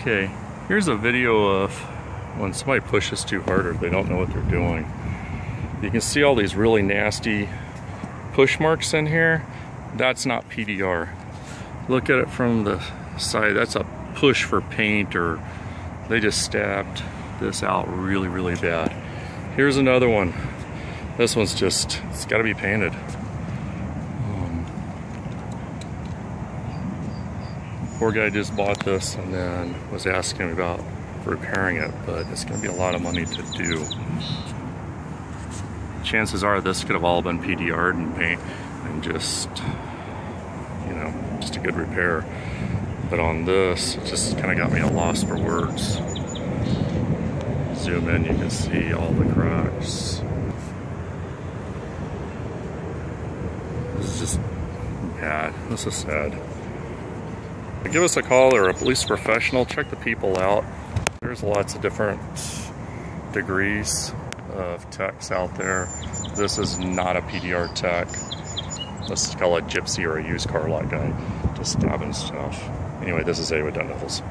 Okay, here's a video of when somebody pushes too hard or they don't know what they're doing. You can see all these really nasty push marks in here. That's not PDR. Look at it from the side. That's a push for paint or they just stabbed this out really, really bad. Here's another one. This one's just, it's gotta be painted. Poor guy just bought this and then was asking about repairing it, but it's gonna be a lot of money to do. Chances are this could have all been PDR'd and paint and just, you know, just a good repair. But on this, it just kind of got me a loss for words. Zoom in, you can see all the cracks. This is just bad. This is sad. Give us a call or a police professional. Check the people out. There's lots of different degrees of techs out there. This is not a PDR tech. Let's call it gypsy or a used car lot guy. Just stabbing stuff. Anyway, this is A with Devils.